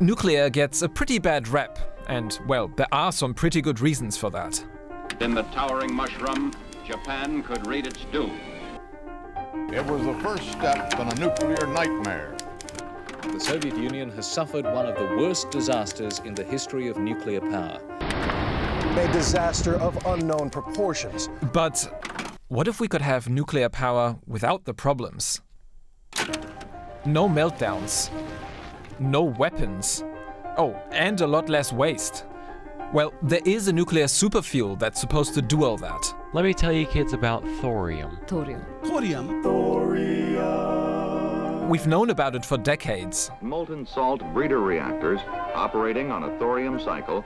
Nuclear gets a pretty bad rep, and well, there are some pretty good reasons for that. In the towering mushroom, Japan could read its doom. It was the first step in a nuclear nightmare. The Soviet Union has suffered one of the worst disasters in the history of nuclear power. A disaster of unknown proportions. But what if we could have nuclear power without the problems? No meltdowns, no weapons. Oh, and a lot less waste. Well, there is a nuclear superfuel that's supposed to do all that. Let me tell you kids about thorium. Thorium. Thorium. Thorium. We've known about it for decades. Molten salt breeder reactors operating on a thorium cycle.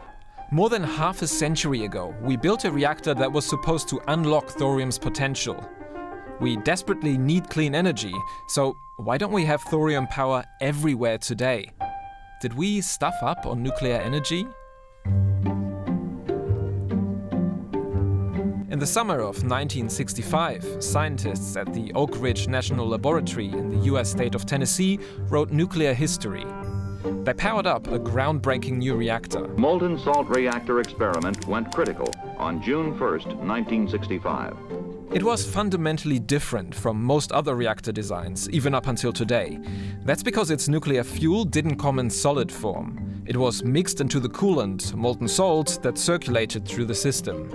More than half a century ago, we built a reactor that was supposed to unlock thorium's potential. We desperately need clean energy, so why don't we have thorium power everywhere today? Did we stuff up on nuclear energy? In the summer of 1965, scientists at the Oak Ridge National Laboratory in the US state of Tennessee wrote nuclear history. They powered up a groundbreaking new reactor. Molten salt reactor experiment went critical on June 1st, 1965. It was fundamentally different from most other reactor designs, even up until today. That's because its nuclear fuel didn't come in solid form. It was mixed into the coolant, molten salt, that circulated through the system.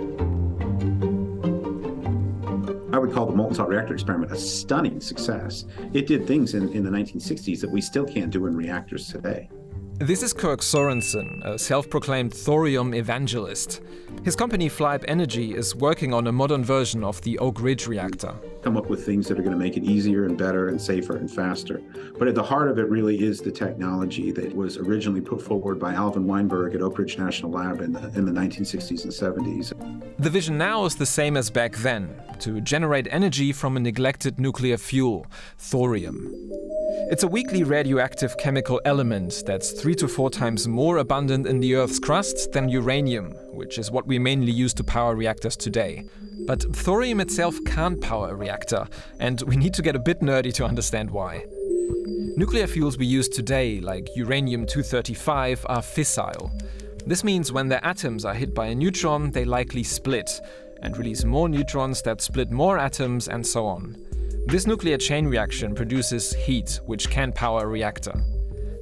I would call the molten salt reactor experiment a stunning success. It did things in, in the 1960s that we still can't do in reactors today. This is Kirk Sorensen, a self-proclaimed thorium evangelist. His company Flibe Energy is working on a modern version of the Oak Ridge reactor. Come up with things that are going to make it easier and better and safer and faster. But at the heart of it really is the technology that was originally put forward by Alvin Weinberg at Oak Ridge National Lab in the, in the 1960s and 70s. The vision now is the same as back then, to generate energy from a neglected nuclear fuel, thorium. It's a weakly radioactive chemical element that's three to four times more abundant in the Earth's crust than uranium, which is what we mainly use to power reactors today. But thorium itself can't power a reactor, and we need to get a bit nerdy to understand why. Nuclear fuels we use today, like uranium-235, are fissile. This means when their atoms are hit by a neutron, they likely split, and release more neutrons that split more atoms and so on. This nuclear chain reaction produces heat, which can power a reactor.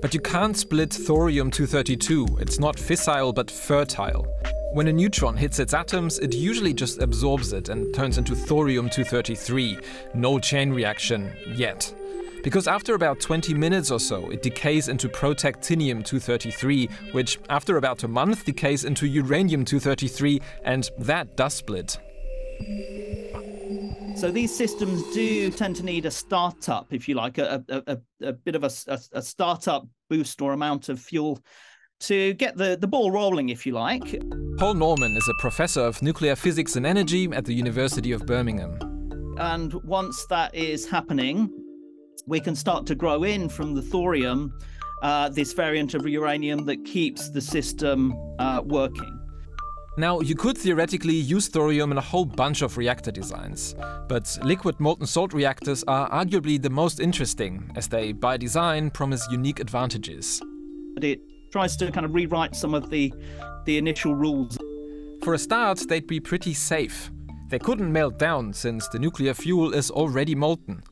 But you can't split thorium-232, it's not fissile but fertile. When a neutron hits its atoms, it usually just absorbs it and turns into thorium-233, no chain reaction yet. Because after about 20 minutes or so, it decays into protactinium-233, which after about a month decays into uranium-233, and that does split. So these systems do tend to need a startup, if you like, a, a, a, a bit of a, a, a startup boost or amount of fuel to get the, the ball rolling, if you like. Paul Norman is a professor of nuclear physics and energy at the University of Birmingham. And once that is happening, we can start to grow in from the thorium uh, this variant of uranium that keeps the system uh, working. Now, you could theoretically use thorium in a whole bunch of reactor designs, but liquid molten salt reactors are arguably the most interesting, as they, by design, promise unique advantages. It tries to kind of rewrite some of the, the initial rules. For a start, they'd be pretty safe. They couldn't melt down, since the nuclear fuel is already molten.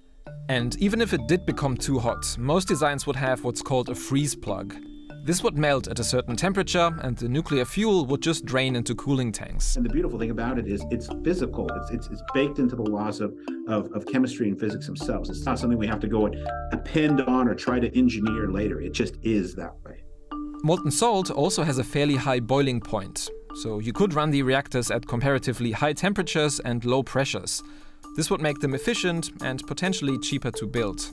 And even if it did become too hot, most designs would have what's called a freeze plug. This would melt at a certain temperature, and the nuclear fuel would just drain into cooling tanks. And the beautiful thing about it is it's physical. It's, it's, it's baked into the laws of, of, of, chemistry and physics themselves. It's not something we have to go and append on or try to engineer later. It just is that way. Molten salt also has a fairly high boiling point, so you could run the reactors at comparatively high temperatures and low pressures. This would make them efficient and potentially cheaper to build.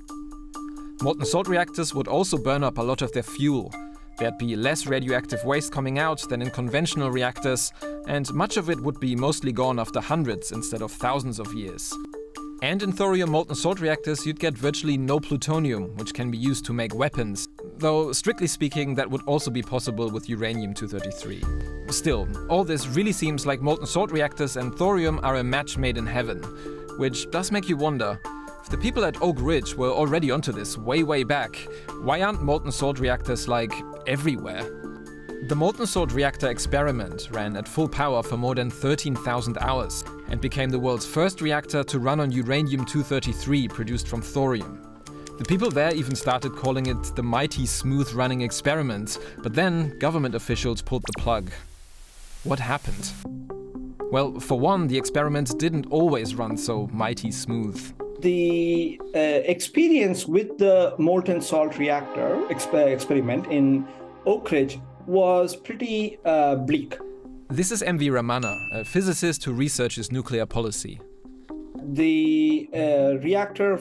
Molten salt reactors would also burn up a lot of their fuel, There'd be less radioactive waste coming out than in conventional reactors, and much of it would be mostly gone after hundreds instead of thousands of years. And in thorium molten salt reactors, you'd get virtually no plutonium, which can be used to make weapons. Though, strictly speaking, that would also be possible with uranium-233. Still, all this really seems like molten salt reactors and thorium are a match made in heaven. Which does make you wonder, If the people at Oak Ridge were already onto this way, way back, why aren't molten salt reactors like everywhere? The molten salt reactor experiment ran at full power for more than 13,000 hours and became the world's first reactor to run on uranium-233 produced from thorium. The people there even started calling it the mighty smooth running experiment, but then government officials pulled the plug. What happened? Well, for one, the experiment didn't always run so mighty smooth. The uh, experience with the molten salt reactor exper- experiment in Oak Ridge was pretty uh, bleak. This is MV Ramana, a physicist who researches nuclear policy. The uh, reactor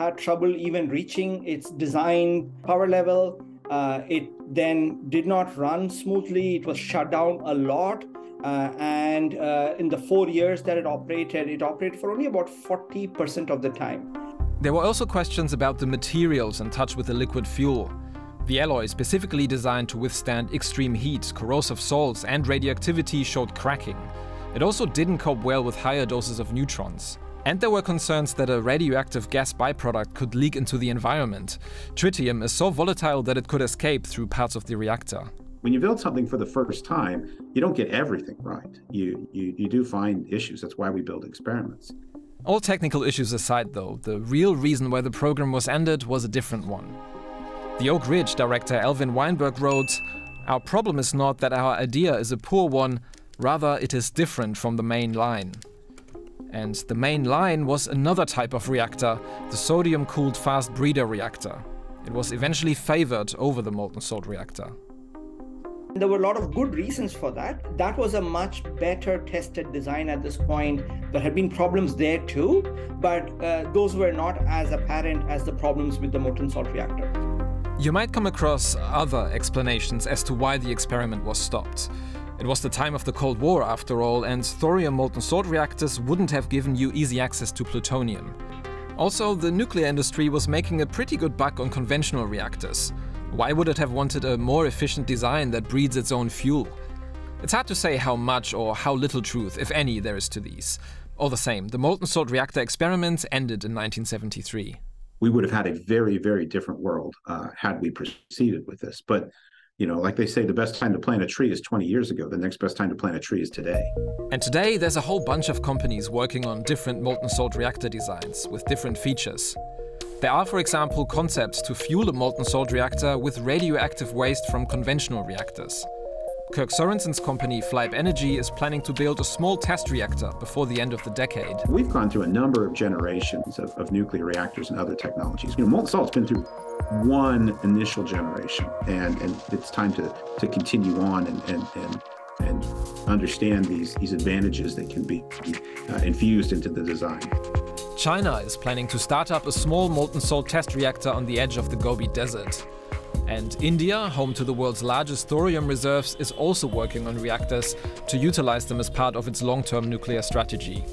had trouble even reaching its design power level. Uh, it then did not run smoothly. It was shut down a lot. Uh, and uh, in the four years that it operated, it operated for only about 40% of the time. There were also questions about the materials in touch with the liquid fuel. The alloy, specifically designed to withstand extreme heat, corrosive salts, and radioactivity, showed cracking. It also didn't cope well with higher doses of neutrons. And there were concerns that a radioactive gas byproduct could leak into the environment. Tritium is so volatile that it could escape through parts of the reactor. When you build something for the first time, you don't get everything right. You, you, you do find issues. That's why we build experiments. All technical issues aside, though, the real reason why the program was ended was a different one. The Oak Ridge director Alvin Weinberg wrote Our problem is not that our idea is a poor one, rather, it is different from the main line. And the main line was another type of reactor, the sodium cooled fast breeder reactor. It was eventually favored over the molten salt reactor. There were a lot of good reasons for that. That was a much better tested design at this point. There had been problems there too, but uh, those were not as apparent as the problems with the molten salt reactor. You might come across other explanations as to why the experiment was stopped. It was the time of the Cold War, after all, and thorium molten salt reactors wouldn't have given you easy access to plutonium. Also, the nuclear industry was making a pretty good buck on conventional reactors. Why would it have wanted a more efficient design that breeds its own fuel? It's hard to say how much or how little truth, if any, there is to these. All the same, the molten salt reactor experiment ended in 1973. We would have had a very, very different world uh, had we proceeded with this. But you know, like they say, the best time to plant a tree is 20 years ago. The next best time to plant a tree is today. And today, there's a whole bunch of companies working on different molten salt reactor designs with different features. There are, for example, concepts to fuel a molten salt reactor with radioactive waste from conventional reactors. Kirk Sorensen's company, Flibe Energy, is planning to build a small test reactor before the end of the decade. We've gone through a number of generations of, of nuclear reactors and other technologies. You know, molten salt's been through one initial generation, and, and it's time to, to continue on and, and, and, and understand these, these advantages that can be uh, infused into the design. China is planning to start up a small molten salt test reactor on the edge of the Gobi Desert. And India, home to the world's largest thorium reserves, is also working on reactors to utilize them as part of its long term nuclear strategy.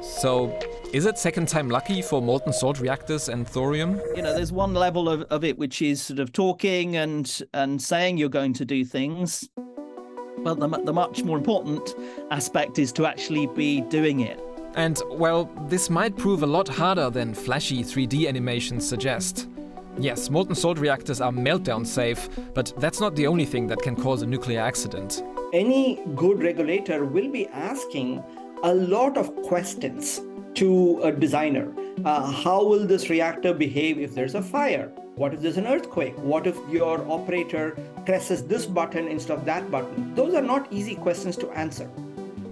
So, is it second time lucky for molten salt reactors and thorium? You know, there's one level of, of it which is sort of talking and and saying you're going to do things. Well, the, the much more important aspect is to actually be doing it. And, well, this might prove a lot harder than flashy 3D animations suggest. Yes, molten salt reactors are meltdown safe, but that's not the only thing that can cause a nuclear accident. Any good regulator will be asking a lot of questions to a designer. Uh, how will this reactor behave if there's a fire? What if there's an earthquake? What if your operator presses this button instead of that button? Those are not easy questions to answer.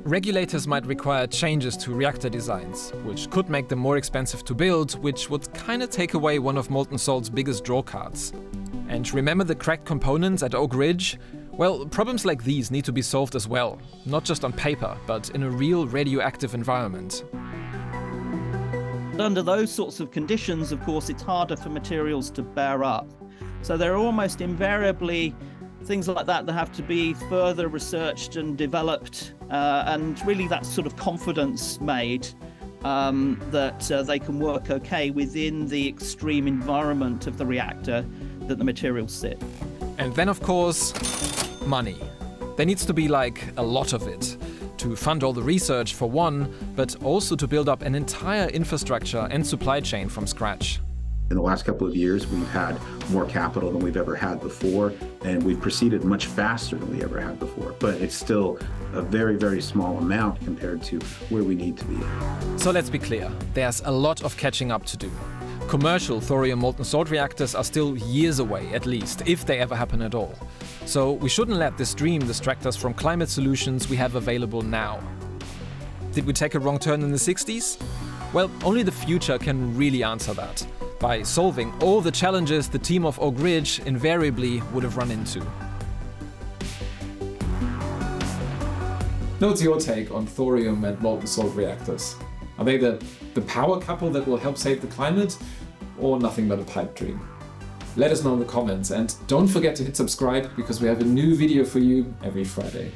Regulators might require changes to reactor designs, which could make them more expensive to build, which would kinda take away one of molten salt's biggest drawcards. And remember the cracked components at Oak Ridge? Well, problems like these need to be solved as well, not just on paper, but in a real radioactive environment. Under those sorts of conditions, of course, it's harder for materials to bear up. So they're almost invariably things like that that have to be further researched and developed, uh, and really that sort of confidence made um, that uh, they can work okay within the extreme environment of the reactor that the materials sit. And then, of course, money. There needs to be like a lot of it. To to fund all the research for one, but also to build up an entire infrastructure and supply chain from scratch. In the last couple of years, we've had more capital than we've ever had before, and we've proceeded much faster than we ever had before. But it's still a very, very small amount compared to where we need to be. So let's be clear there's a lot of catching up to do. Commercial thorium molten salt reactors are still years away, at least, if they ever happen at all. So we shouldn't let this dream distract us from climate solutions we have available now. Did we take a wrong turn in the 60s? Well, only the future can really answer that by solving all the challenges the team of Oak Ridge invariably would have run into. What's your take on thorium and molten salt reactors? Are they the, the power couple that will help save the climate, or nothing but a pipe dream? Let us know in the comments, and don't forget to hit subscribe because we have a new video for you every Friday.